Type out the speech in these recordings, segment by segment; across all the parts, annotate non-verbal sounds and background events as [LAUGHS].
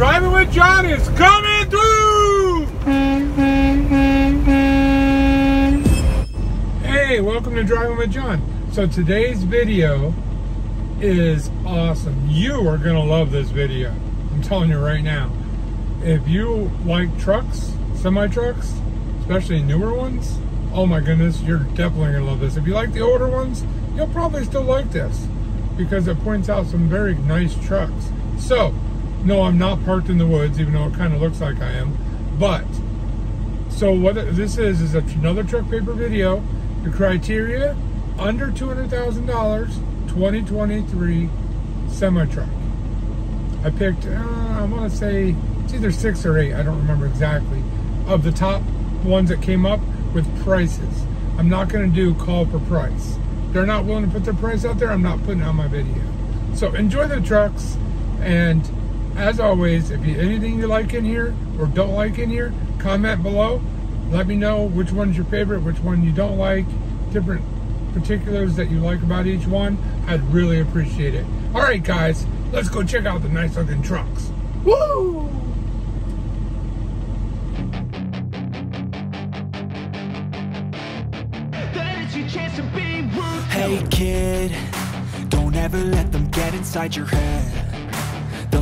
Driving with John is coming through! Hey, welcome to Driving with John. So today's video is awesome. You are gonna love this video. I'm telling you right now. If you like trucks, semi-trucks, especially newer ones, oh my goodness, you're definitely gonna love this. If you like the older ones, you'll probably still like this because it points out some very nice trucks. So, no, I'm not parked in the woods, even though it kind of looks like I am. But, so what this is, is another truck paper video. The criteria, under $200,000, 2023 semi-truck. I picked, uh, I want to say, it's either six or eight, I don't remember exactly, of the top ones that came up with prices. I'm not going to do call for price. They're not willing to put their price out there, I'm not putting on my video. So enjoy the trucks, and as always, if you anything you like in here or don't like in here, comment below. Let me know which one's your favorite, which one you don't like, different particulars that you like about each one. I'd really appreciate it. All right, guys, let's go check out the nice looking trucks. Woo! Hey kid, don't ever let them get inside your head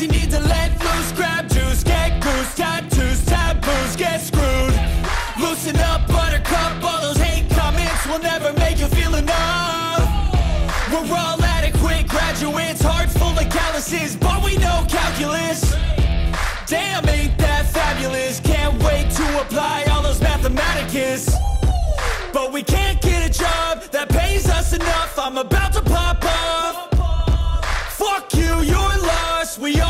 You need to let loose, grab juice, get goose, tattoos, taboos, get screwed. Loosen up, buttercup, all those hate comments will never make you feel enough. We're all adequate graduates, heart full of calluses, but we know calculus. Damn, ain't that fabulous? Can't wait to apply all those mathematicus. But we can't get a job that pays us enough. I'm about to pop off Fuck you, you're lost. We all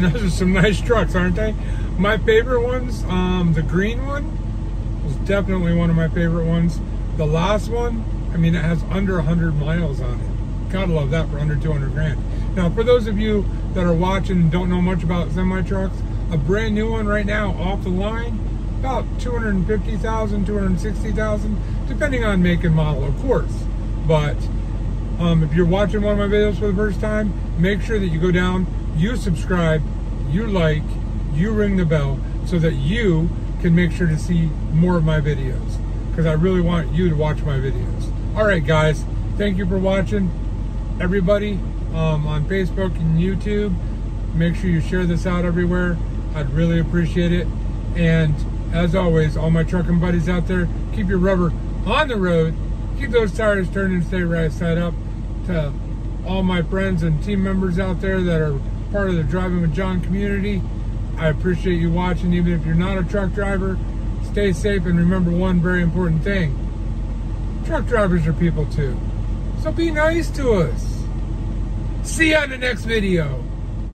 [LAUGHS] Those are some nice trucks, aren't they? My favorite ones, um, the green one was definitely one of my favorite ones. The last one, I mean, it has under 100 miles on it. Gotta love that for under 200 grand. Now, for those of you that are watching and don't know much about semi trucks, a brand new one right now off the line, about 250,000, 260,000, depending on make and model, of course. But um, if you're watching one of my videos for the first time, make sure that you go down, you subscribe, you like, you ring the bell so that you can make sure to see more of my videos because I really want you to watch my videos. All right, guys, thank you for watching. Everybody um, on Facebook and YouTube, make sure you share this out everywhere. I'd really appreciate it. And as always, all my trucking buddies out there, keep your rubber on the road. Keep those tires turned and stay right side up. To all my friends and team members out there that are part of the Driving with John community, I appreciate you watching. Even if you're not a truck driver, stay safe and remember one very important thing. Truck drivers are people too. So be nice to us. See you on the next video.